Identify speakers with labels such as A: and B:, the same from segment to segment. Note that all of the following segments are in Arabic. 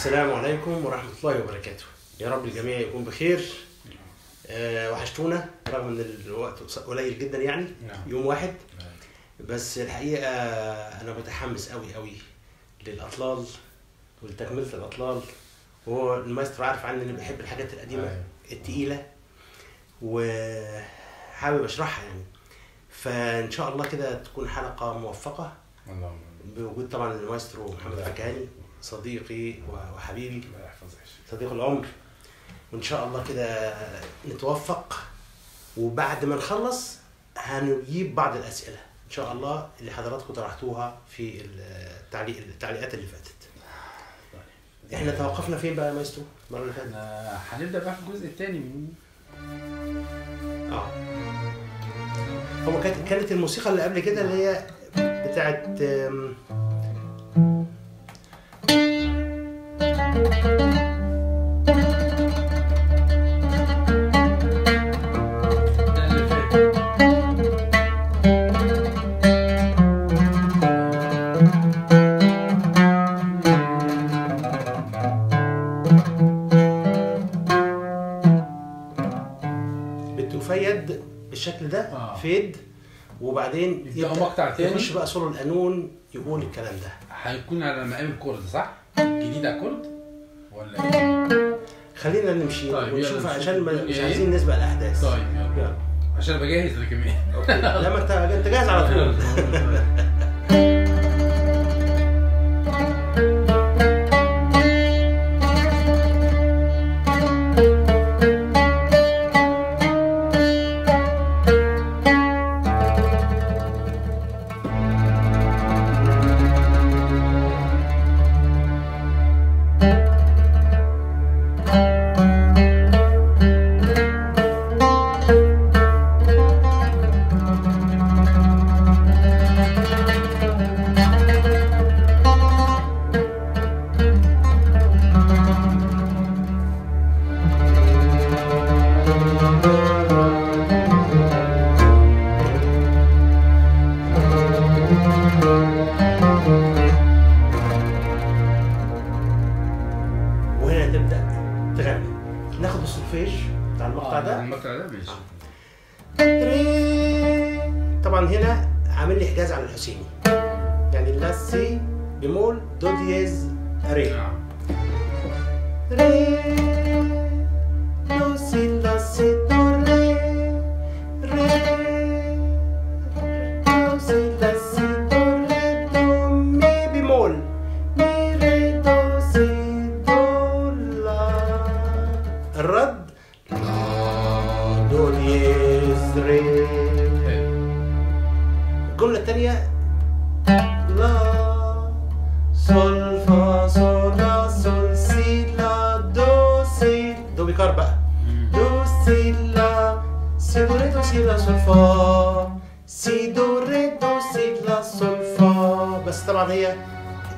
A: السلام عليكم ورحمة الله وبركاته. يا رب الجميع يكون بخير. آه وحشتونا رغم إن الوقت قليل جدا يعني
B: نعم.
A: يوم واحد. بس الحقيقة أنا متحمس أوي أوي للأطلال ولتكملة الأطلال. وهو المايسترو عارف عني إني بحب الحاجات القديمة
B: أيوة.
A: التقيلة وحابب أشرحها يعني. فإن شاء الله كده تكون حلقة موفقة
B: اللهم
A: بوجود طبعا المايسترو محمد فكهاني. صديقي وحبيبي
B: الله يحفظك
A: صديق العمر. وإن شاء الله كده نتوفق وبعد ما نخلص هنجيب بعض الأسئلة. إن شاء الله اللي حضراتكم طرحتوها في التعليق التعليقات اللي فاتت. إحنا توقفنا فين بقى يا مايسترو؟ المرة اللي فاتت.
B: هنبدأ بقى في الجزء الثاني من
A: آه. هو كانت كانت الموسيقى اللي قبل كده اللي هي بتاعت فيد وبعدين
B: يبدأوا مقطع تاني.
A: يخش بقى سولو القانون يقول الكلام ده
B: هيكون على مقام الكورد صح؟ جديد على الكورد ولا إيه؟
A: خلينا نمشي
B: طيب،
A: ونشوف عشان ما مش
B: إيه.
A: عايزين نسبق الأحداث
B: طيب يلا عشان أنا كمان
A: okay لما انت أنت جاهز على طول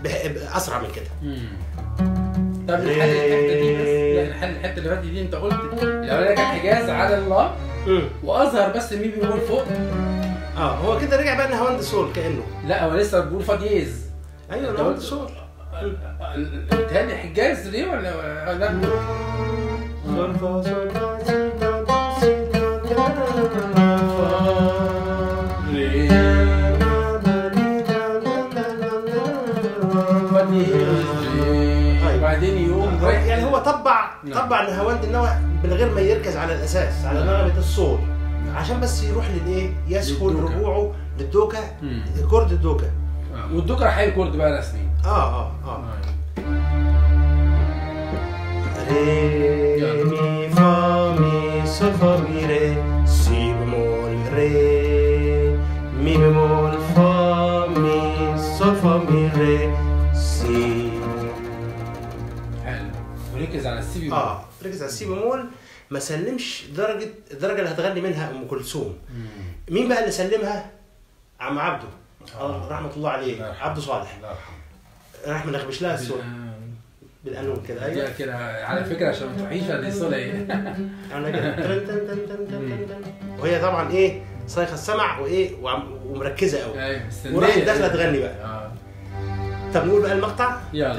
A: اسرع من كده.
B: طب نحل الحتة دي بس. نحل الحتة اللي فاتت دي انت قلت الاولانيه كان حجاز على الله. وأظهر بس مين بيقول فوق.
A: آه هو كده رجع بقى نهاوند سول كأنه.
B: لا هو لسه بيقول فا دييز
A: أيوه
B: قلت-
A: سول.
B: بتهيألي حجاز ليه ولا ولا- لا نعم.
A: طبع نهاوند النوى من غير ما يركز على الأساس على
B: نعم.
A: نغمه الصول
B: نعم.
A: عشان بس يروح للايه يسهل. رجوعه للدوكا. كورد الدوكا
B: آه. والدوكا هيحل كورد بقى رسمي
A: آه آه آه ري مي فا مي سول فا مي ري سي بمول ري
B: السي بي
A: آه ركز على السي بمول ما سلمش درجه الدرجة اللي هتغني منها أم كلثوم.
B: مم.
A: مين بقى اللي سلمها؟ عم عبده.
B: آه.
A: آه. رحمة الله عليه. عبده صالح.
B: الله يرحمه.
A: راح منغبش لها
B: بال-
A: بالقانون كده أيوه.
B: كده على فكرة عشان ما تروحيش على الصورة إيه
A: عامله كده. وهي طبعا إيه؟ صايخة السمع وإيه؟ ومركزة قوي
B: أيوه مستنية.
A: وراحت داخلة تغني بقى.
B: آه.
A: طب نقول بقى المقطع؟
B: يلا.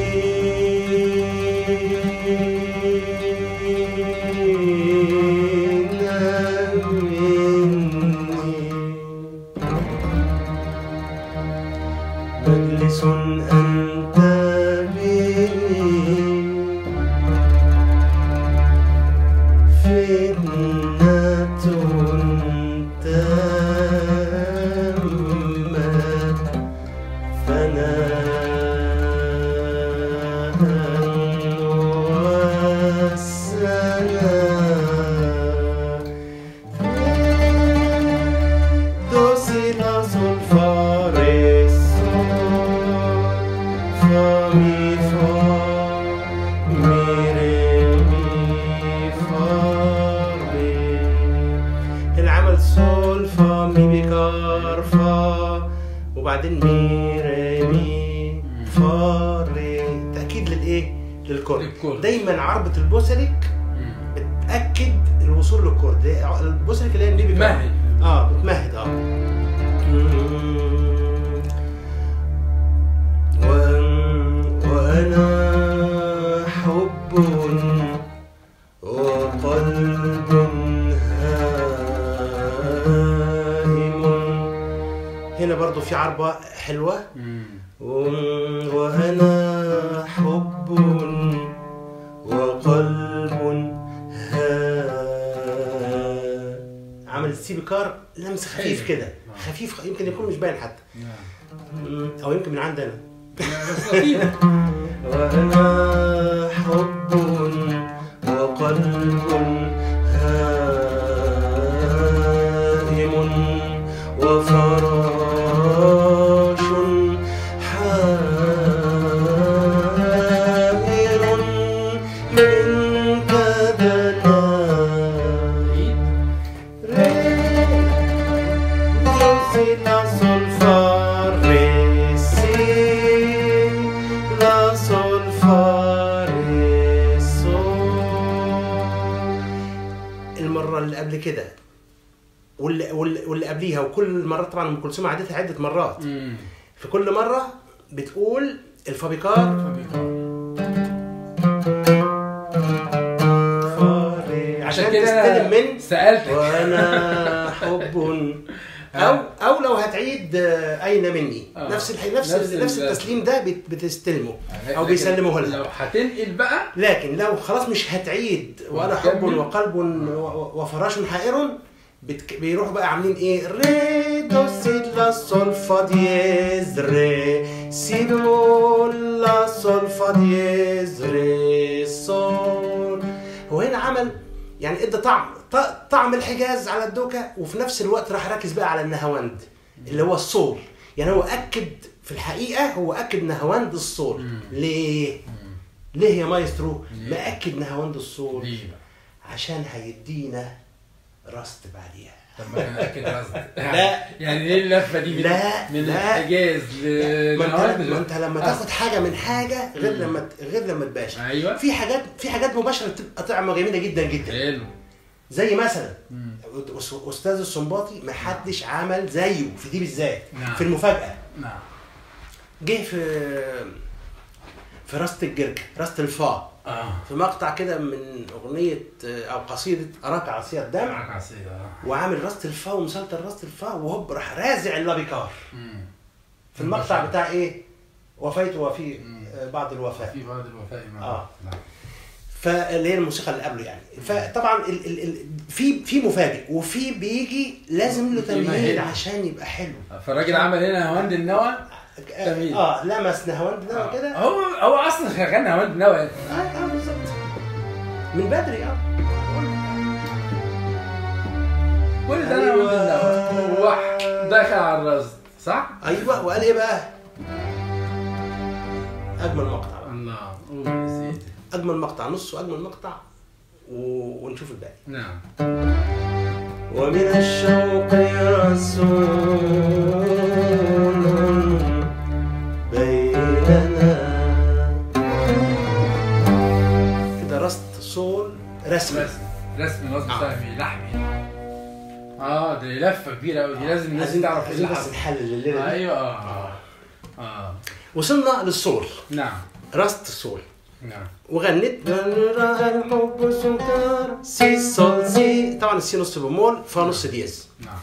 A: عربة حلوة. وأنا حب وقلب ها عمل السي بكار لمس خفيف. كده. خفيف يمكن يكون مش باين حتى.
B: نعم.
A: أو يمكن من عندنا. وأنا حب قبليها وكل المرات طبعا أم كلثوم عدتها عدة مرات.
B: مم.
A: في كل مرة بتقول الفابيكار. عشان تستلم من
B: سألتك.
A: وأنا حب. أو أو لو هتعيد آه، أين مني؟
B: آه.
A: نفس الحي... نفس
B: نفس
A: نفس, نفس
B: ال-
A: التسليم ده بت- بتستلمه. أو
B: لكن
A: بيسلموه لها.
B: لو هتنقل بقى.
A: لكن لو خلاص مش هتعيد وأنا حب. وقلب وفراش حائر بتك... بيروحوا بقى عاملين إيه؟ ري دو سي لا سول فا دييز ري. سي دو لا سول فا دييز ري. سول. هو هنا عمل يعني إدى طعم طعم الحجاز على الدوكا وفي نفس الوقت راح راكز بقى على النهاوند اللي هو الصول يعني هو أكد في الحقيقة هو أكد نهاوند الصول. ليه؟ ليه يا مايسترو؟ مأكد نهاوند الصول؟ عشان هيدينا رست بعديها.
B: طب ما أنا
A: لا.
B: يعني إيه اللفة دي من
A: لا،
B: من. الحجاز
A: ما انت, لما
B: آه.
A: تاخد حاجة من حاجة غير. لما غير لما تباشر.
B: أيوه.
A: في حاجات في حاجات مباشرة بتبقى طعمه جميلة جدا جدا.
B: حلو.
A: زي مثلا أستاذ السنباطي ما حدش عمل زيه في دي بالذات
B: نعم.
A: في المفاجأة.
B: نعم.
A: جه في في رست الجهاركاه رست الفا
B: آه
A: في مقطع كده من أغنية أو قصيدة أراك عصي الدمع
B: أراك عصي آه
A: وعامل راست الفا ومسلطن راست الفا وهوب راح رازع اللا
B: بيكار.
A: في المقطع بتاع إيه وفيت وفي. آه، بعض الوفاء
B: في بعض الوفاء.
A: آه.
B: نعم.
A: فاللي هي الموسيقى اللي قبله يعني فطبعا ال ال ال في في مفاجئ وفي بيجي لازم له تمهيد. عشان يبقى حلو
B: فالراجل عمل هنا نهاوند النوى تمهيد.
A: آه لمس نهاوند ده
B: آه.
A: كده
B: هو هو أصلا شغال نهاوند النوى
A: آه آه بالظبط من بدري آه
B: كل ده أنا نهاوند النوى وراح دخل على الرست صح؟
A: أيوه وقال إيه بقى؟ أجمل مقطع بقى.
B: الله
A: أجمل مقطع نص واجمل مقطع. ونشوف الباقي
B: نعم
A: ومن الشوق رسول رسم رسم رسم آه. سهمي
B: لحمي. آه دي لفة كبيرة قوي دي آه. لازم الناس تعرف إيه
A: بس نحلل الليلة دي.
B: أيوه. آه. آه. آه.
A: وصلنا للصول.
B: نعم.
A: راست الصول.
B: نعم.
A: وغنيت. الحب سكارى سي صول سي طبعا السي نص بمول فا نعم. نص دييز
B: نعم.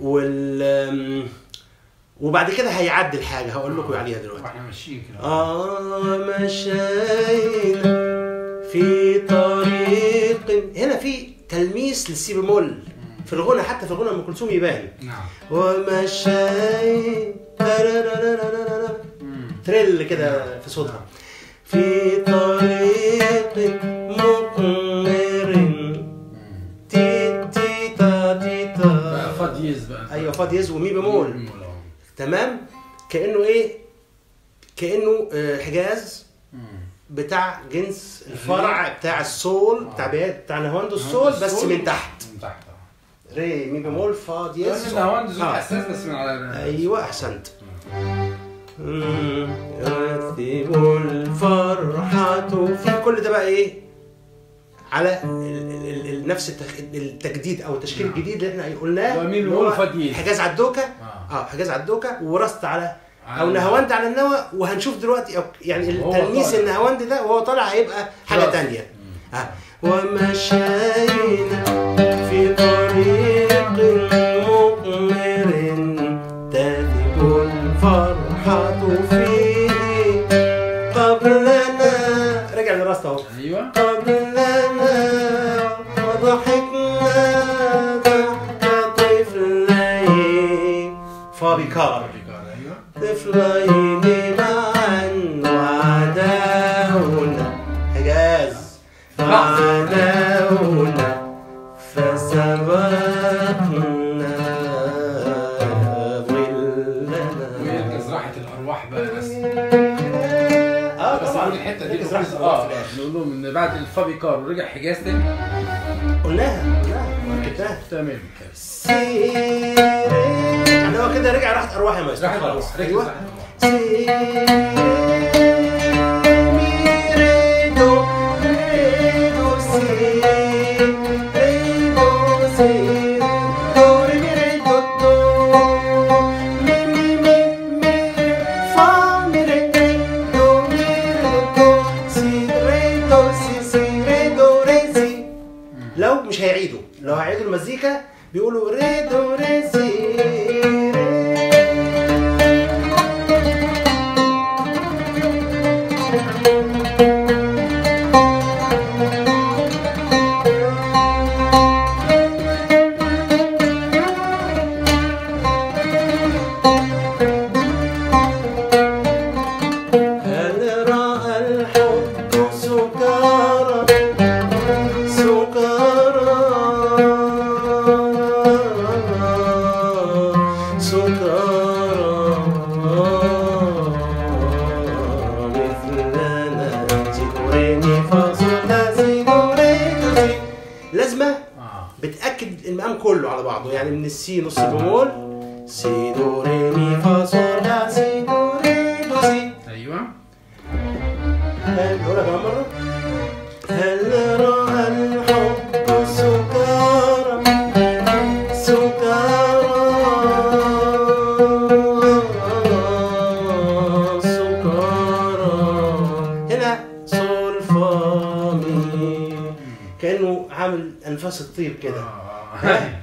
A: وال وبعد كده هيعدل حاجة. هقول لكم عليها دلوقتي.
B: وإحنا ماشيين كده.
A: آه مشينا في طريق هنا في تلميس للسي بمول في الغنى حتى في الغنى أم كلثوم يبان
B: نعم
A: ومشي
B: مم.
A: trill كده في صوتها في طريق مقمر. تي تي تا تي تا
B: فا دييز بقى
A: أيوه فا دييز ومي بمول،. تمام كانه إيه كانه حجاز. بتاع جنس الفرع بتاع السول بتاع بتاع نهاوند السول
B: نهاوند
A: بس. من تحت.
B: من تحت آه.
A: ري مي بمول فا
B: دييز زود
A: آه.
B: حساس بس من على
A: أيوه أحسنت. يرتب الفرحة في كل ده بقى إيه؟ على ال- ال- ال- نفس التجديد أو التشكيل
B: نعم.
A: الجديد اللي إحنا قلناه. حجاز على الدوكه
B: آه.
A: آه حجاز على الدوكه ورست على
B: أو
A: نهاوند على النوى وهنشوف دلوقتي يعني التلميذ
B: طالع.
A: النهاوند ده وهو طالع هيبقى
B: حاجة.
A: تانية. آه. ومشينا في طريق مقمر تذب الفرحة فيه قبلنا. رجع للراس أهو.
B: أيوه.
A: قبلنا وضحكنا ضحك طفلين فابيكار أيوه معا وعداونا حجاز. وعداونا فسبقنا ظلنا.
B: ويركز راحة الأرواح بقى ناس
A: آه
B: بس
A: طبعا.
B: نقول الحتة دي بس.
A: راحة
B: آه.
A: الأرواح.
B: نقول لهم إن بعد الفا بيكار ورجع حجاز تاني؟
A: قلناها. قلناها.
B: تمام.
A: سيري. هو كده رجع راحت أرواح يا مايسترو
B: ركز
A: أيوه سيدوريني فاصولا سيدوريني سي لازمة
B: آه.
A: بتأكد المقام كله على بعضه يعني من السي نص بمول. سي دو ري مي فا صول لا سي دو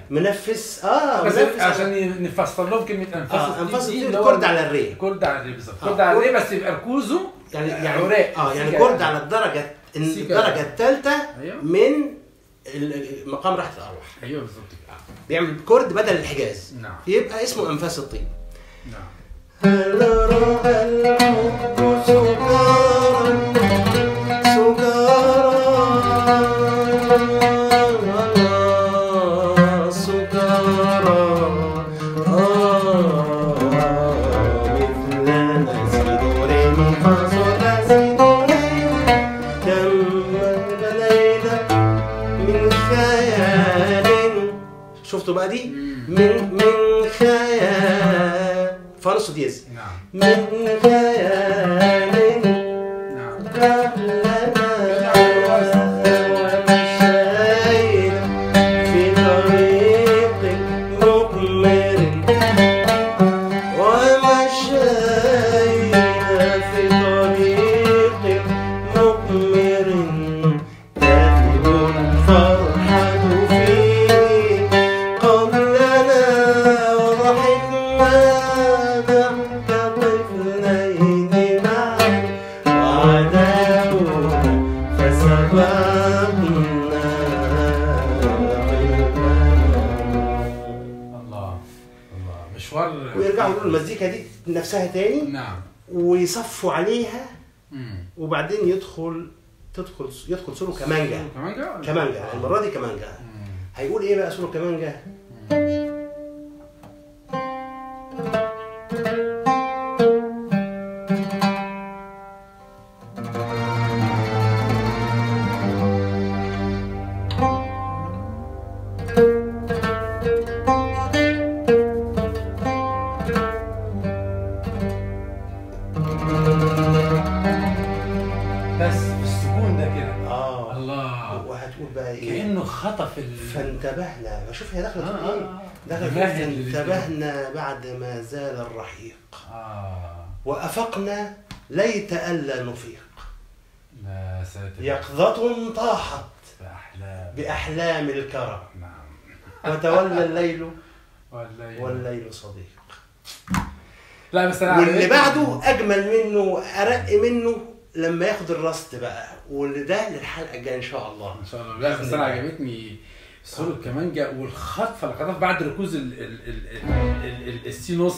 A: منفس آه
B: بس
A: منفس
B: عشان نفسر لهم كلمة انفاس
A: آه انفاس
B: دي
A: كورد على الري
B: كورد على الري بالظبط.
A: آه.
B: كورد على الري بس يبقى ركوزه
A: يعني يعني
B: عراق.
A: آه يعني
B: سيكا.
A: كورد على
B: الدرجة.
A: الدرجة الثالثه
B: أيوه.
A: من مقام راحة الأرواح.
B: أيوه بالظبط. كده
A: بيعمل كورد بدل الحجاز.
B: نعم.
A: يبقى اسمه أنفاس الطيب
B: نعم.
A: هل رأى الحب سكارى بقى دي من من خيال. فانوس ديز
B: نعم.
A: تدخل يدخل سولو كمانجا
B: كمانجا؟
A: كمانجا. المرة دي كمانجا. هيقول إيه بقى سولو كمانجا بشوف هي دخلت
B: آه،
A: في إيه؟
B: آه.
A: دخلت انتبهنا بعد ما زال الرحيق.
B: آه.
A: وأفقنا ليت ألا نفيق.
B: يا ساتر
A: يقظة طاحت
B: بأحلام.
A: بأحلام الكرم.
B: نعم.
A: وتولى الليل
B: ولا
A: والليل صديق.
B: لا بس أنا
A: واللي بعده أجمل منه أرق منه لما ياخد الرصد بقى. واللي ده للحلقة الجاية إن شاء الله.
B: إن شاء الله. لا بس أنا عجبتني سولو الكمانجا والخطفة اللي خطف بعد ركوز ال ال ال ال ال ال السي نص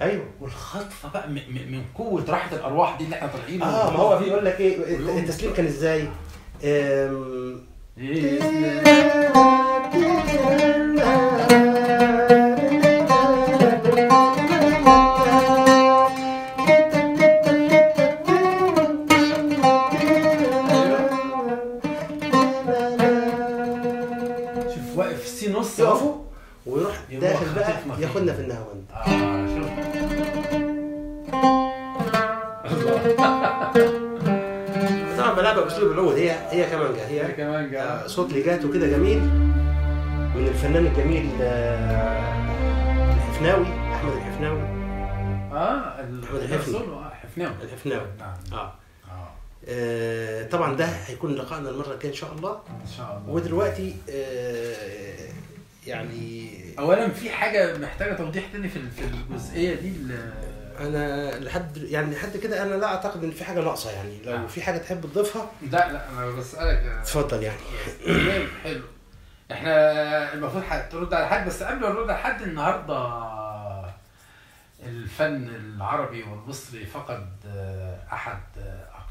A: أيوه.
B: والخطفة بقى من قوة راحة الأرواح دي اللي إحنا طالعين
A: آه ما هو بيقول لك إيه التسليم كان
B: إزاي؟
A: ياخدنا في النهاوند
B: آه شوف.
A: طبعا بلعبها باسلوب العود. هي هي كمانجا
B: هي
A: هي
B: كمان
A: آه، صوت ليجاتو كده جميل. من الفنان الجميل آه، الحفناوي أحمد الحفناوي. آه الحفني.
B: حفناوي.
A: الحفناوي.
B: نعم.
A: آه.
B: آه.
A: آه، طبعا ده هيكون لقائنا المرة الجاية إن شاء الله.
B: إن شاء الله.
A: ودلوقتي آه، يعني
B: اولا في حاجة محتاجة توضيح تاني في في الجزئية دي ال-
A: أنا لحد يعني لحد كده أنا لا أعتقد إن في حاجة ناقصة يعني. لو
B: آه.
A: في حاجة تحب تضيفها.
B: لا لا أنا بسألك.
A: اتفضل يعني.
B: تمام حلو. إحنا المفروض هترد على حد بس قبل ما نرد على حد النهارده الفن العربي والمصري فقد أحد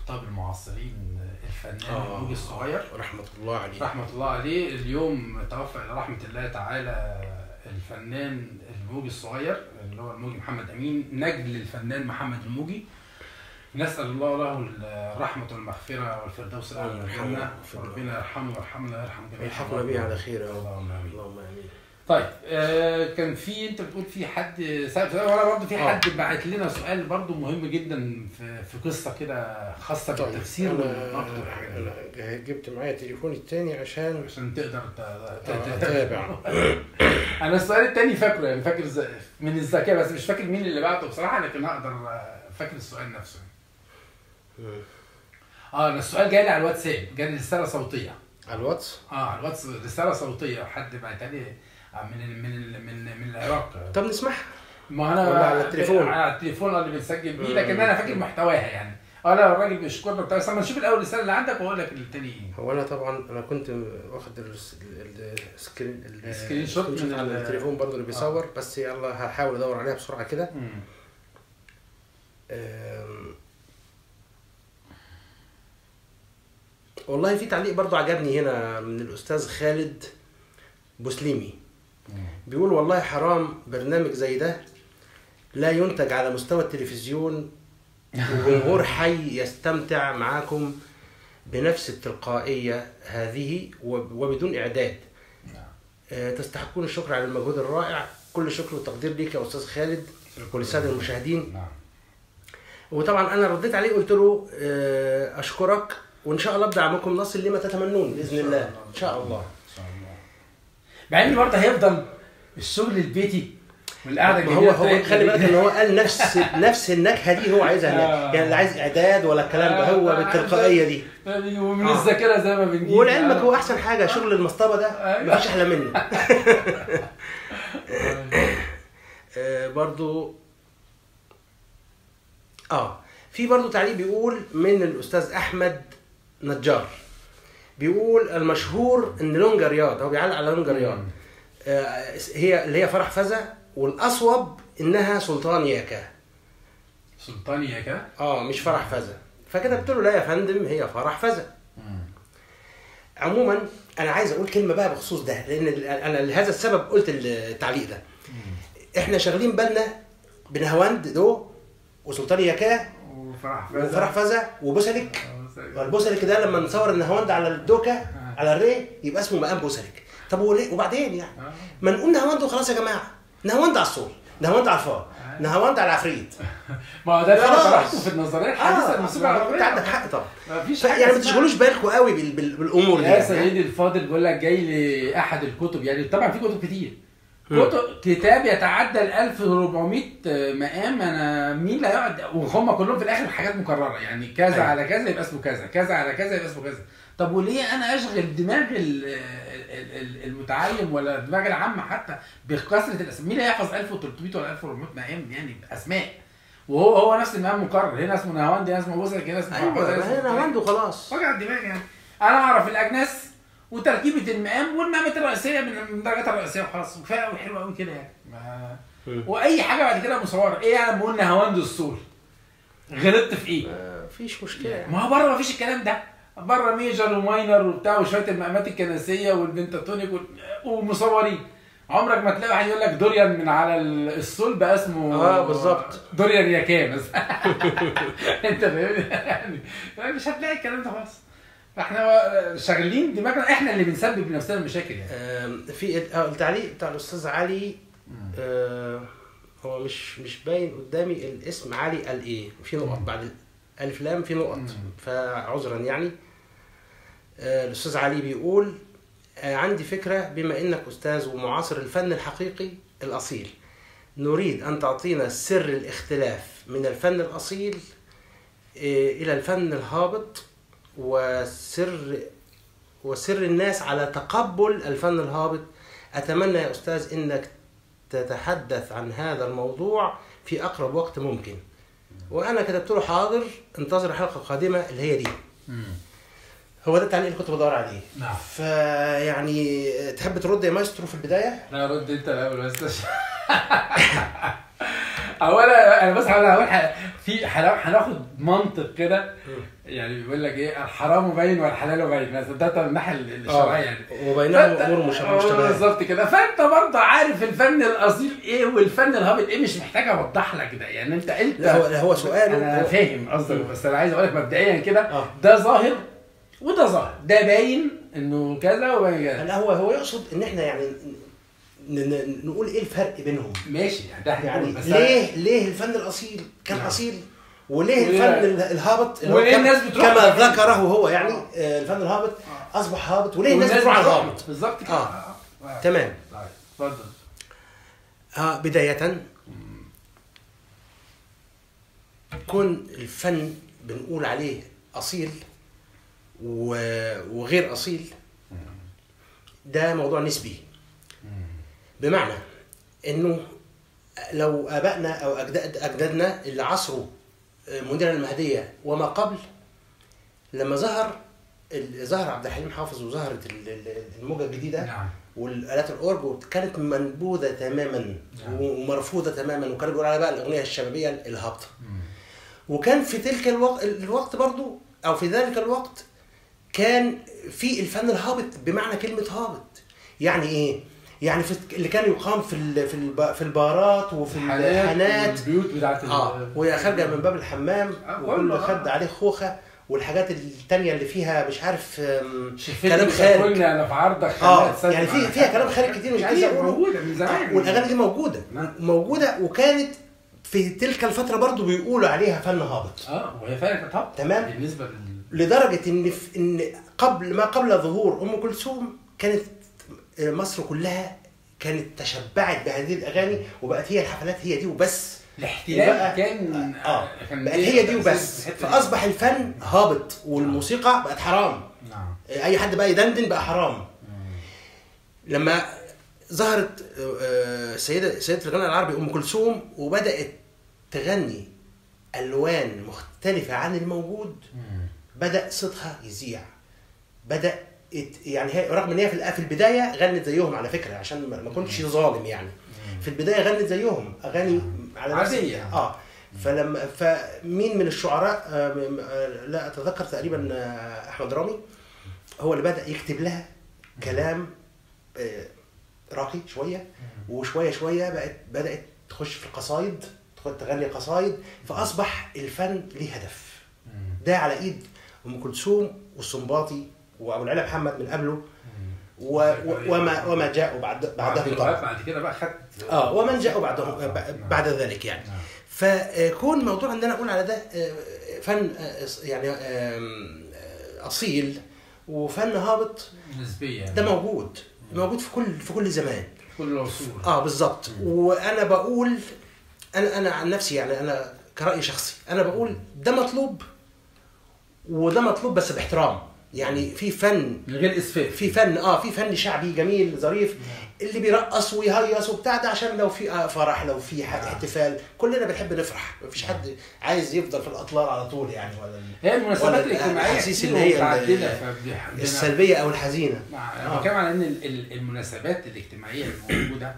B: اقطاب المعاصرين الفنان الموجي الصغير.
A: رحمة الله عليه.
B: رحمة الله عليه. اليوم توفى إلى رحمة الله تعالى الفنان الموجي الصغير اللي هو الموجي محمد أمين نجل الفنان محمد الموجي. نسأل الله له الرحمة والمغفرة والفردوس الأعلى من
A: يرحمه
B: ويرحمنا ويرحم جميع
A: ويلحقنا به على خير
B: اللهم آمين.
A: اللهم آمين.
B: طيب آه كان في أنت بتقول في حد وأنا برضه في
A: آه.
B: حد بعت لنا سؤال برضه مهم جدا في, في قصة كده خاصة
A: طيب
B: بالتفسير والنقد
A: أنا جبت معايا تليفوني التاني عشان
B: عشان تقدر ت- ت- ت-
A: أتابع.
B: أنا السؤال التاني فاكره يعني فاكر من الذكاء بس مش فاكر مين اللي بعته بصراحة لكن أقدر آه، فاكر السؤال نفسه. آه. أنا السؤال جاي لي على الواتساب جالي رسالة صوتية.
A: على الواتس؟
B: آه على الواتس رسالة صوتية حد بعتها لي من ال من ال من من العراق.
A: طب نسمعها.
B: ما أنا
A: ولا على التليفون؟
B: على التليفون اللي بنسجل بيه. لكن أنا فاكر محتواها يعني. آه لا الراجل بيشكرنا بتاع بس اما نشوف الأول الرساله اللي عندك وأقول لك التاني
A: هو أنا طبعا أنا كنت واخد الس- ال- ال screen ال-
B: ال screenshot من
A: على التليفون برضه اللي بيصور. بس يلا هحاول أدور عليها بسرعة كده. والله في تعليق برضه عجبني هنا من الأستاذ خالد بوسليمي. بيقول والله حرام برنامج زي ده لا ينتج على مستوى التلفزيون وجمهور حي يستمتع معاكم بنفس التلقائية هذه وب- وبدون إعداد. آه، تستحقون الشكر على المجهود الرائع. كل شكر وتقدير ليك يا أستاذ خالد وللسادة المشاهدين.
B: نعم.
A: وطبعا أنا رديت عليه قلت له آه، أشكرك وإن شاء الله بدعمكم نصل لما تتمنون بإذن الله. إن شاء الله.
B: مع إن برضه هيفضل الشغل البيتي والقعده
A: هو
B: الجميله
A: هو
B: بتاعتنا
A: خلي. بالك إن هو قال نفس نفس النكهة دي هو عايزها هناك
B: آه.
A: يعني اللي عايز إعداد ولا الكلام ده هو
B: آه،
A: بالتلقائية دي
B: ومن
A: آه.
B: الذاكرة زي ما بنجيب
A: ولعلمك هو أحسن حاجة شغل المصطبة ده
B: أيوة.
A: مفيش أحلى منه آه، برضو آه في برضو تعليق بيقول من الأستاذ أحمد نجار بيقول المشهور إن لونجا رياض هو بيعلق على لونجا رياض. آه، هي اللي هي فرح فزة والأصوب إنها سلطان ياكا.
B: سلطاني يا كده
A: آه مش فرح فزة. فكتبت له لا يا فندم هي فرح فزة. عموما أنا عايز أقول كلمة بقى بخصوص ده لأن أنا لهذا السبب قلت التعليق ده. إحنا شاغلين بالنا بنهواند دو وسلطان ياكا
B: وفرح
A: وفرح فزة. وبوسلك
B: فزة
A: والبوسلك ده لما نصور النهواند على الدوكا على الري يبقى اسمه مقام بوسلك طب وليه؟ وبعدين يعني ما نقول نهواند وخلاص يا جماعة. نهواند على الصول نهواند على الفار نهواند على العفريت
B: ما هو ده اللي
A: أنا.
B: طرحته في النظرية
A: الحديثة
B: الموسيقى أنت
A: عندك حق طبعا.
B: ما فيش
A: ف-
B: حاجة
A: يعني ما تشغلوش بالكم قوي بال- بال- بالأمور دي
B: يا
A: يعني.
B: سيدي الفاضل بيقول لك جاي لأحد الكتب يعني طبعا في كتب كتير. كتاب يتعدى ال 1400 مقام أنا مين اللي هيقعد؟ وهم كلهم في الآخر حاجات مكررة يعني كذا
A: أيوة.
B: على كذا يبقى اسمه كذا كذا على كذا يبقى اسمه كذا. طب وليه أنا أشغل دماغ ال- ال- ال- المتعلم ولا دماغ العامه حتى بكثرة الأسماء؟ مين اللي هيحفظ 1300 ولا 1400 مقام يعني اسماء وهو هو نفس المقام مكرر هنا اسمه نهاوند هنا اسمه بوسلك هنا اسمه أيوه هنا
A: ما
B: اسمه
A: هي نهاوند وخلاص.
B: وجع الدماغ يعني. أنا أعرف الأجناس وتركيبة المقام والمقامات الرئيسية من من الدرجات الرئيسية وخلاص وكفايه قوي حلو قوي كده يعني ما...
A: مم.
B: وأي حاجة بعد كده مصورة إيه يعني لما قلنا نهاوند الصول غلطت في إيه؟
A: ما فيش مشكلة.
B: ما هو بره ما فيش الكلام ده بره ميجر وماينر وبتاع وشوية المقامات الكنسية والبنتاتونيك وال- ومصورين عمرك ما تلاقي واحد يقول لك دوريان من على الصول بقى اسمه
A: آه بالظبط.
B: دوريان ياكام بس أنت فاهمني يعني مش هتلاقي الكلام ده خالص فاحنا شغالين دماغنا إحنا اللي بنسبب لنفسنا المشاكل يعني.
A: في ال- آه، التعليق بتاع الأستاذ علي آه، هو مش مش باين قدامي الاسم علي قال إيه. في نقط. بعد ألف لام في نقط. فعذرا يعني. آه، الأستاذ علي بيقول آه، عندي فكرة بما إنك أستاذ ومعاصر الفن الحقيقي الأصيل نريد أن تعطينا سر الاختلاف من الفن الأصيل إلى الفن الهابط وسر وسر الناس على تقبل الفن الهابط. أتمنى يا أستاذ أنك تتحدث عن هذا الموضوع في أقرب وقت ممكن. وأنا كتبت له حاضر انتظر حلقة قادمة اللي هي دي. هو ده التعليق اللي كنت بدور عليه.
B: نعم.
A: فيعني تحب ترد يا مايسترو في البداية؟
B: لا رد انت الأول بس. أولا أنا بس أنا هقول في هناخد منطق كده يعني بيقول لك إيه الحرام باين والحلال باين؟ بس ده من الناحيه الشرعية يعني.
A: وبينهم
B: فأنت-
A: أمور مش
B: آه،
A: مشتبهة
B: بالظبط كده. فأنت برضه عارف الفن الأصيل إيه والفن الهابط إيه مش محتاج أوضح لك ده. يعني انت انت
A: لا هو هو سؤاله
B: أنا
A: هو-
B: فاهم قصدك بس أنا عايز أقول لك مبدئيا كده
A: آه.
B: ده ظاهر وده ظاهر. ده باين إنه كذا وباين كذا.
A: لا هو هو يقصد إن إحنا يعني نقول إيه الفرق بينهم؟
B: ماشي يعني ده
A: يعني
B: بس
A: ليه ليه الفن الأصيل؟ كان
B: نعم.
A: أصيل؟ وليه الفن ال- الهابط؟
B: وليه الناس بتروح
A: كما
B: على-
A: ذكره هو يعني آه، الفن الهابط أصبح هابط وليه الناس بتروح على الهابط؟
B: بالظبط كده.
A: آه.
B: آه. آه.
A: تمام.
B: طيب، اتفضل.
A: آه بداية. كون الفن بنقول عليه أصيل و- وغير أصيل ده موضوع نسبي. بمعنى إنه لو آبائنا أو أجداد أجدادنا اللي عصروا منيرة المهدية وما قبل لما ظهر ظهر عبد الحليم حافظ وظهرت ال- ال- الموجة الجديدة
B: نعم.
A: والآلات الأورج كانت منبوذة تماما
B: نعم.
A: ومرفوضة تماما وكانوا بيقولوا عليها بقى الأغنية الشبابية الهابطه وكان في تلك الوقت الوقت برضو أو في ذلك الوقت كان في الفن الهابط بمعنى كلمة هابط. يعني إيه؟ يعني في اللي كان يقام في في في البارات وفي الحانات
B: البيوت بتاعت
A: آه وهي خارجه من باب الحمام
B: آه، كله،.
A: خد عليه خوخة والحاجات التانية اللي فيها مش عارف كلام خارج
B: بتاكلني أنا في عرضك آه
A: يعني في فيها. كلام خارج كتير مش عايز
B: كتير
A: اقوله
B: موجودة من زمان.
A: آه، والأغاني دي
B: موجودة.
A: موجودة وكانت في تلك الفترة برضو بيقولوا عليها فن هابط
B: آه وهي فعلا كانت هابطة
A: تمام.
B: بالنسبة لل
A: لدرجة إن إن قبل ما قبل ظهور أم كلثوم كانت مصر كلها كانت تشبعت بهذه الأغاني وبقت هي الحفلات هي دي وبس.
B: الاحتلال كان
A: آه
B: كان
A: بقت هي دي وبس. فأصبح الفن هابط والموسيقى بقت حرام.
B: نعم.
A: أي حد بقى يدندن بقى حرام. لما ظهرت آه، سيدة سيدة الغناء العربي أم كلثوم وبدأت تغني ألوان مختلفة عن الموجود بدأ صوتها يذيع. بدأ ات- يعني هي رغم إن هي في في البداية غنت زيهم على فكرة عشان ما كنتش ظالم يعني. في البداية غنت زيهم أغاني على نفس
B: عادية.
A: آه. فلما فمين من الشعراء آه، آه، لا أتذكر تقريبا آه، أحمد رامي هو اللي بدأ يكتب لها كلام آه، راقي شوية وشويه شوية بقت بدأت تخش في القصايد تغني قصايد فأصبح الفن ليه هدف. ده على إيد أم كلثوم والسنباطي وأبو العلا محمد من قبله. و و وما وما جاءوا بعد بعدهم
B: بعد
A: طبعا.
B: بعد كده بقى خدت
A: آه ومن جاءوا بعدهم
B: آه، نعم.
A: بعد ذلك يعني.
B: نعم.
A: فكون موضوع إن أنا أقول على ده آه، فن آه، يعني آه، أصيل وفن هابط
B: نسبيا.
A: ده موجود. موجود في كل في كل زمان.
B: كل العصور
A: آه بالظبط وأنا بقول أنا أنا عن نفسي يعني أنا كراي شخصي أنا بقول ده مطلوب وده مطلوب بس باحترام. يعني في فن.
B: من غير إسفاف.
A: في فن آه في فن شعبي جميل ظريف. اللي بيرقص ويهيص وبتاع ده عشان لو في آه فرح لو في
B: نعم.
A: احتفال. كلنا بنحب نفرح. مفيش حد عايز يفضل في الأطلال على طول يعني ولا
B: هي المناسبات الاجتماعيه
A: اللي هي السلبية أو الحزينة.
B: مع-
A: آه.
B: أنا بتكلم على إن ال- ال- المناسبات الاجتماعية الموجودة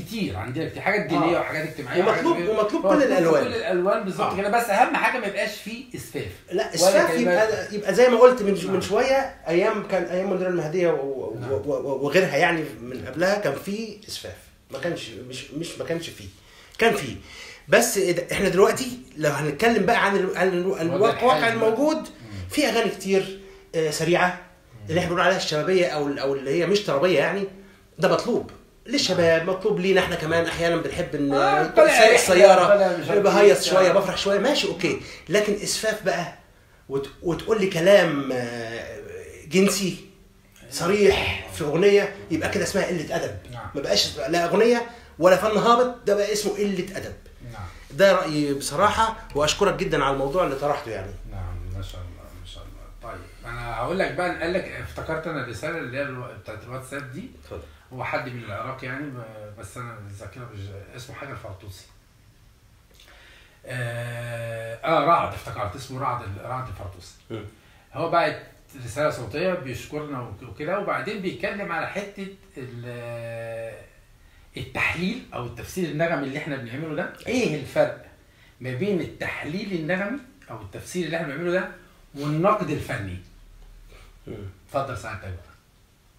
B: كتير عندنا كتير حاجات دينية
A: آه.
B: وحاجات اجتماعية
A: ومطلوب-
B: وحاجات-
A: ومطلوب
B: آه،
A: كل الألوان.
B: كل الألوان بالظبط
A: آه.
B: كده بس أهم حاجة ما يبقاش فيه إسفاف
A: لا
B: إسفاف.
A: يبقى يبقى زي ما قلت من
B: نعم.
A: من شوية أيام كان أيام مدير المهدية و-
B: نعم.
A: و- وغيرها يعني من قبلها كان في إسفاف ما كانش مش مش ما كانش فيه كان فيه بس إحنا دلوقتي لو هنتكلم بقى عن ال- عن ال- الواقع. الموجود في أغاني كتير آه، سريعة اللي إحنا بنقول عليها الشبابية أو أو اللي هي مش طربيه يعني ده مطلوب للشباب مطلوب لينا إحنا كمان أحيانا بنحب إن
B: آه،
A: سايق
B: السيارة
A: بهيص
B: إيه،
A: شوية
B: بتاع.
A: بفرح شوية ماشي أوكي. لكن إسفاف بقى وت... وتقول لي كلام آه، جنسي صريح في أغنية يبقى كده اسمها قلة أدب.
B: نعم.
A: ما بقاش لا أغنية ولا فن هابط ده بقى اسمه قلة أدب.
B: نعم.
A: ده رأيي بصراحة وأشكرك جدا على الموضوع اللي طرحته يعني.
B: نعم ما شاء الله ما شاء الله. طيب أنا هقول لك بقى قال لك افتكرت أنا الرسالة اللي هي بتاعت الواتساب دي؟
A: اتفضل.
B: هو حد من العراق يعني بس أنا الذاكره اسمه حاجة الفرطوسي. آه, آه رعد افتكرت اسمه رعد رعد الفرطوسي. هو بعت رسالة صوتية بيشكرنا وك- وكده وبعدين بيتكلم على حتة ال- التحليل أو التفسير النغمي اللي إحنا بنعمله ده. إيه الفرق ما بين التحليل النغمي أو التفسير اللي إحنا بنعمله ده والنقد الفني. اتفضل سعادتك بقى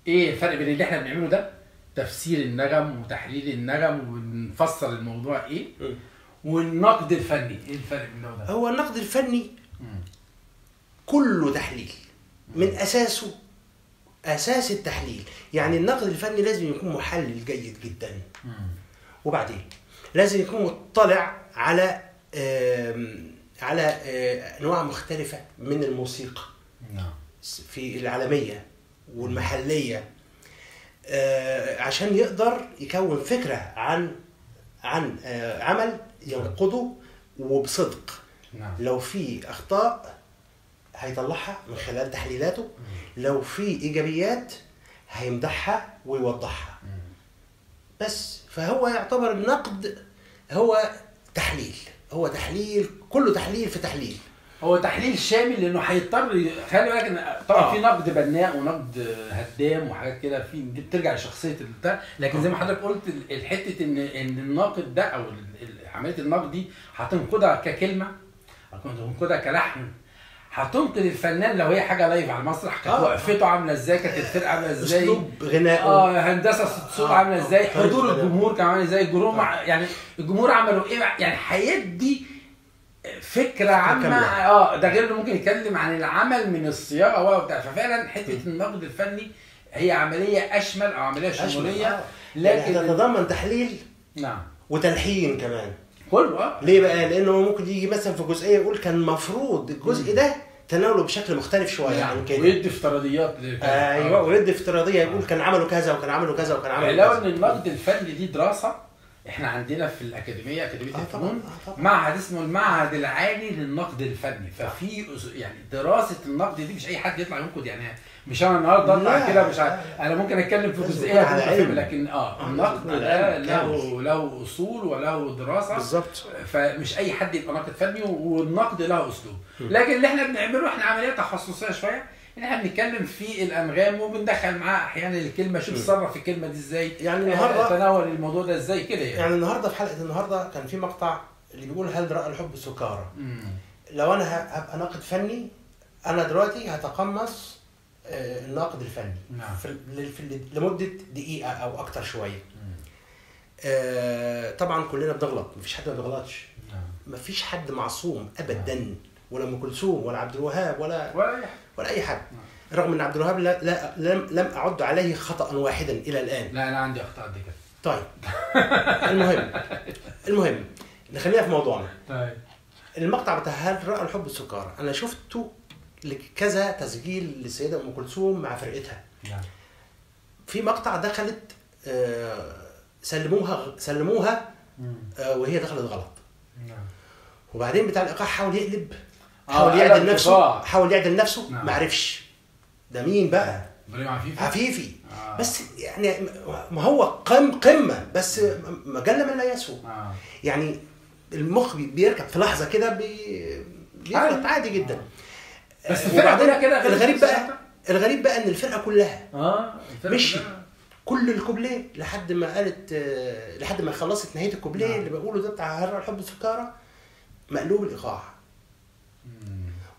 B: إيه الفرق بين اللي إحنا بنعمله ده تفسير النغم وتحليل النغم ونفسر الموضوع إيه؟
A: مم.
B: والنقد الفني إيه الفرق بين ده؟
A: هو النقد الفني. كله تحليل. من أساسه أساس التحليل. يعني النقد الفني لازم يكون محلل جيد جدا. وبعدين؟ لازم يكون مطلع على على آه، انواع مختلفة من الموسيقى.
B: نعم.
A: في العالمية والمحلية. آه، عشان يقدر يكون فكرة عن عن آه، عمل ينقده وبصدق.
B: نعم.
A: لو في أخطاء هيطلعها من خلال تحليلاته. لو في إيجابيات هيمدحها ويوضحها.
B: مم.
A: بس فهو يعتبر النقد هو تحليل. هو تحليل كله تحليل في تحليل.
B: هو تحليل شامل لأنه هيضطر خلي بالك إن طبعا
A: آه.
B: في نقد بناء ونقد هدام وحاجات كده في دي بترجع لشخصية البتاع لكن زي ما حضرتك قلت ال- الحته ان إن الناقد ده أو عمليه النقد دي هتنقدها ككلمة هتنقدها كلحن هتنقد الفنان لو هي حاجة لايف على المسرح كانت
A: آه.
B: وقفته عاملة إزاي كانت الفرقة عاملة إزاي
A: أسلوب غنائه
B: آه هندسة الصوت
A: آه.
B: عاملة إزاي
A: آه.
B: حضور الجمهور كان عامل إزاي الجمهور مع يعني الجمهور عملوا إيه يعني هيدي فكرة
A: عامة.
B: آه ده غير إنه ممكن يتكلم عن العمل من الصياغة و بتاع ففعلا حتة النقد الفني هي عملية أشمل أو عملية شمولية.
A: آه. يعني
B: لكن
A: تتضمن تحليل
B: نعم.
A: وتلحين كمان.
B: كله آه.
A: ليه بقى؟ لأنه ممكن يجي مثلا في جزئية يقول كان المفروض الجزء ده تناوله بشكل مختلف شوية عن كده.
B: ويدي افتراضيات.
A: أيوه
B: آه.
A: ويدي افتراضية يقول كان عملوا كذا وكان عملوا كذا وكان عملوا
B: لو إن
A: كذا
B: النقد الفني دي دراسة إحنا عندنا في الأكاديمية أكاديمية
A: آه
B: الفنون
A: آه.
B: معهد اسمه المعهد العالي للنقد الفني. ففي يعني دراسة النقد دي مش أي حد يطلع ينقد يعني مش أنا النهارده
A: أطلع
B: كده مش. عارف. أنا ممكن أتكلم في
A: جزئية.
B: لكن
A: آه
B: النقد ده له له أصول وله دراسة.
A: بالظبط.
B: فمش أي حد يبقى ناقد فني والنقد له أسلوب. لكن اللي إحنا بنعمله إحنا عملية تخصصية شوية. ان إحنا بنتكلم في الأنغام وبندخل معاه أحيانا الكلمة شوف
A: م.
B: تصرف في الكلمة دي إزاي
A: يعني
B: آه،
A: النهارده
B: تناول الموضوع ده إزاي كده يعني,
A: يعني النهارده في حلقه النهارده كان في مقطع اللي بيقول هل رأى الحب سكارى. لو أنا هبقى ناقد فني أنا دلوقتي هتقمص آه، الناقد الفني
B: نعم.
A: في لمدة دقيقة أو أكتر
B: شوية.
A: آه، طبعا كلنا بنغلط مفيش حد ما بيغلطش
B: نعم.
A: مفيش حد معصوم ابدا ولا أم كلثوم ولا عبد الوهاب ولا
B: ولا.
A: ولا أي
B: نعم.
A: رغم إن عبد الوهاب لا, لا لم لم أعد عليه خطأ واحدا إلى الآن.
B: لا أنا عندي أخطاء دي كده.
A: طيب. المهم. المهم. نخلينا في موضوعنا.
B: طيب.
A: المقطع بتاع هل رأى الحب السكارى أنا شفته لكذا تسجيل للسيدة أم كلثوم مع فرقتها.
B: نعم.
A: في مقطع دخلت آه، سلموها سلموها. آه، وهي دخلت غلط.
B: نعم.
A: وبعدين بتاع الإيقاع حاول يقلب. حاول
B: قلب
A: يعدل نفسه. حاول يعدل نفسه
B: نعم.
A: ما عرفش ده مين بقى
B: إبراهيم عفيفي
A: عفيفي
B: آه.
A: بس يعني ما هو قم قمة بس مجلة من لا يسهو
B: آه
A: يعني المخ بي- بيركب في لحظة كده بي- بيغلط
B: عادي.
A: عادي جدا
B: بس الفرقة
A: وبعدين
B: كلها كده
A: الغريب بقى. الغريب بقى إن الفرقة كلها
B: آه
A: مشي. كل الكوبليه لحد ما قالت آه، لحد ما خلصت نهاية الكوبليه
B: نعم.
A: اللي بقوله ده بتاع هرع الحب سكاره مقلوب
B: الإيقاع.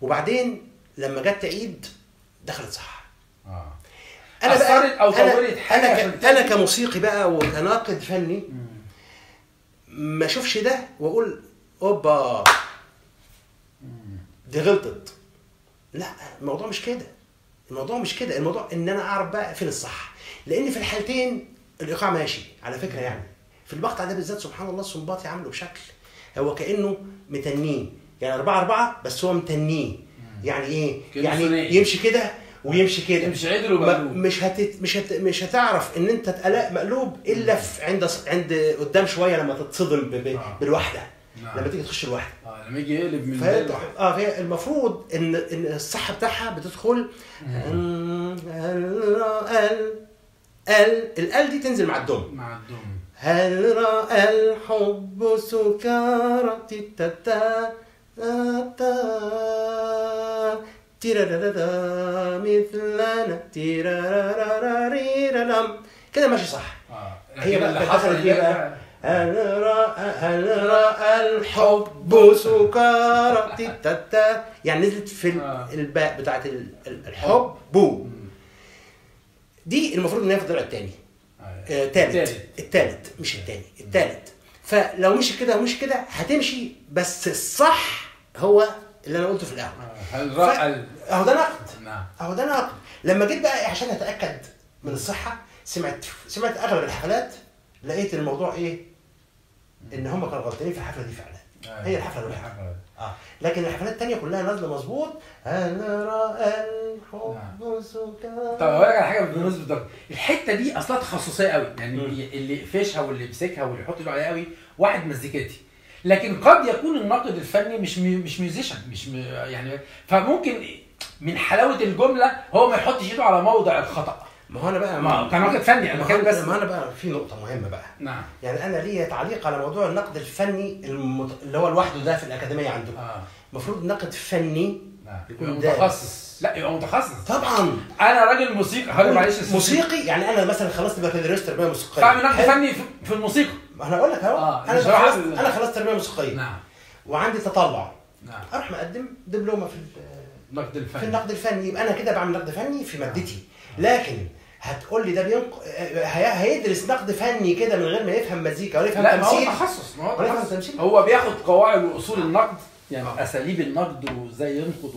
A: وبعدين لما جت تعيد دخلت صح
B: آه.
A: أنا بقى أنا-
B: طورت حاجة أنا
A: ك-؟ أنا كموسيقي بقى وكناقد فني. ما أشوفش ده وأقول
B: أوبا.
A: دي غلطت. لا الموضوع مش كده. الموضوع مش كده. الموضوع إن أنا أعرف بقى فين الصح لأن في الحالتين الإيقاع ماشي على فكرة يعني. في المقطع ده بالذات سبحان الله السنباطي عامله بشكل هو كأنه متنيه يعني أربعة أربعة بس هو متنيه. يعني إيه؟
B: كأنه
A: يعني. يمشي كده ويمشي كده.
B: مش عدل ومقلوب.
A: مش هت... مش هت... مش هتعرف إن أنت تقلق مقلوب إلا في عند عند قدام شوية لما تتصدم ب... ب...
B: آه.
A: بالوحدة.
B: نعم.
A: لما تيجي تخش الوحدة.
B: آه لما يجي يقلب من
A: فهي. آه فهي المفروض ان إن الصح بتاعها بتدخل ال أل. ال دي تنزل مع الدم.
B: مع الدم.
A: هل رأى الحب سكارى؟ تتا تا. مثلنا كده ماشي صح هي بقى
B: اللي
A: كانت
B: حصل
A: دخلت فيها
B: بقى
A: هل رأى هل رأى الحب سكارى يعني نزلت في ال-. الباء بتاعت ال- ال- الحب بو دي المفروض ان هي في الضلع الثاني. الثالث. الثالث مش الثاني الثالث فلو مشي كده ومشي كده هتمشي بس الصح هو اللي أنا قلته في الأول.
B: آه. هل رأى ال-
A: أهو ده نقد.
B: نعم.
A: أهو ده نقد. لما جيت بقى عشان أتأكد من الصحة سمعت سمعت أغلب الحفلات لقيت الموضوع إيه؟ إن هم كانوا غلطانين في الحفلة دي فعلا.
B: آه.
A: هي
B: الحفلة
A: الوحيدة. آه. لكن الحفلات التانية كلها نازلة مظبوط. هل رأى الحب سكارى
B: طب أقول لك على حاجة بالنسبة الحتة دي أصلا تخصصية قوي. يعني. اللي يقفشها واللي يمسكها واللي يحط إيده عليها قوي واحد مزيكاتي. لكن قد يكون الناقد الفني مش مي مش musician مش مي يعني فممكن من حلاوة الجملة هو ما يحطش إيده على موضع الخطأ.
A: ما هو أنا بقى
B: ما كان ناقد فني
A: أنا
B: بتكلم بس
A: ما أنا بقى في نقطة مهمة بقى.
B: نعم.
A: يعني أنا ليا تعليق على موضوع النقد الفني المت... اللي هو لوحده ده في الأكاديمية عندكم.
B: آه.
A: المفروض نقد فني
B: نعم.
A: يكون.
B: متخصص. لا يبقى متخصص.
A: طبعا.
B: أنا راجل موسيقى. معلش
A: موسيقي؟ يعني أنا مثلا خلصت بكالوريوس تربيه موسيقية.
B: بعمل نقد. فني في الموسيقى.
A: ما أنا أقول لك أهو
B: آه، أنا
A: خلصت
B: أعمل-
A: أنا خلصت تربية موسيقية.
B: نعم.
A: وعندي تطلع.
B: نعم.
A: أروح مقدم دبلومة في ال-
B: نقد الفني.
A: في النقد الفني. يبقى أنا كده بعمل نقد فني في مادتي. لكن هتقول لي ده بينق... هي... هيدرس نقد فني كده من غير ما يفهم مزيكا ولا يفهم
B: لا ما هو
A: تمثيل؟
B: تخصص ما هو تخصص.
A: تمثيل؟
B: هو بياخد قواعد وأصول النقد يعني
A: آه.
B: أساليب النقد وإزاي ينقد.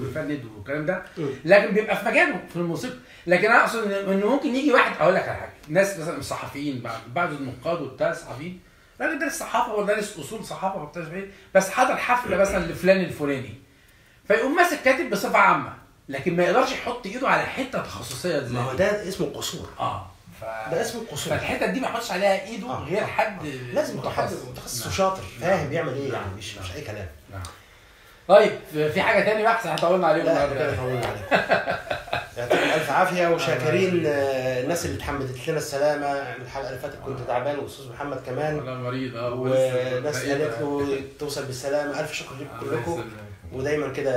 B: ويفند والكلام ده
A: مم.
B: لكن بيبقى في مجاله في الموسيقى لكن أنا أقصد انه ممكن يجي واحد أقول لك على حاجة ناس مثلا الصحفيين بعض بعض النقاد وبتاع الصحفيين راجل دارس صحافة ولا دارس أصول صحافة وبتاع بس حضر حفله مثلا لفلان الفلاني فيقوم ماسك كاتب بصفة عامة لكن ما يقدرش يحط إيده على حتة تخصصية زي
A: ما هو. ده اسمه قصور
B: آه ف...
A: ده اسمه قصور
B: فالحته دي ما يحطش عليها ايده
A: آه.
B: غير حد
A: لازم يكون حد متخصص
B: نعم.
A: وشاطر. فاهم
B: نعم.
A: بيعمل إيه
B: نعم.
A: يعني مش مش أي كلام.
B: نعم. طيب في حاجة تاني بقى؟ احسن إحنا طولنا عليهم
A: لا
B: النهارده.
A: ربنا يطولنا عليكم يعطيكم ألف عافية وشاكرين آه، الناس اللي اتحملت لنا السلامة. الحلقة اللي فاتت كنت تعبان واستاذ محمد كمان.
B: والله مريض آه
A: وناس قالت له توصل بالسلامة. ألف شكر لكم كلكم. ودايما كده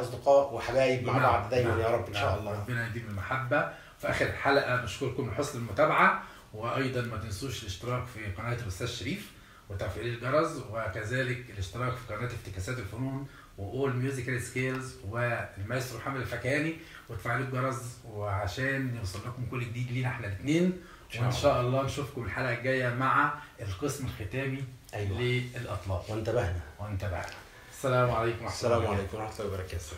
A: أصدقاء وحبايب مع
B: نعم،
A: بعض دايما
B: نعم،
A: يا رب إن شاء
B: نعم.
A: الله.
B: ربنا يديم المحبة. في آخر الحلقة بشكركم لحسن المتابعة وأيضا ما تنسوش الاشتراك في قناة الأستاذ شريف وتفعيل الجرس وكذلك الاشتراك في قناة افتكاسات الفنون و All Musical Skills والمايسترو محمد الفكهاني وتفعيل الجرس وعشان يوصل لكم كل جديد لينا إحنا الاثنين
A: وإن.
B: شاء الله نشوفكم الحلقة الجاية مع القسم الختامي
A: أيوه.
B: للأطلال.
A: وانتبهنا.
B: وانتبهنا. السلام عليكم ورحمة
A: السلام
B: الله
A: عليكم ورحمة الله
B: وبركاته.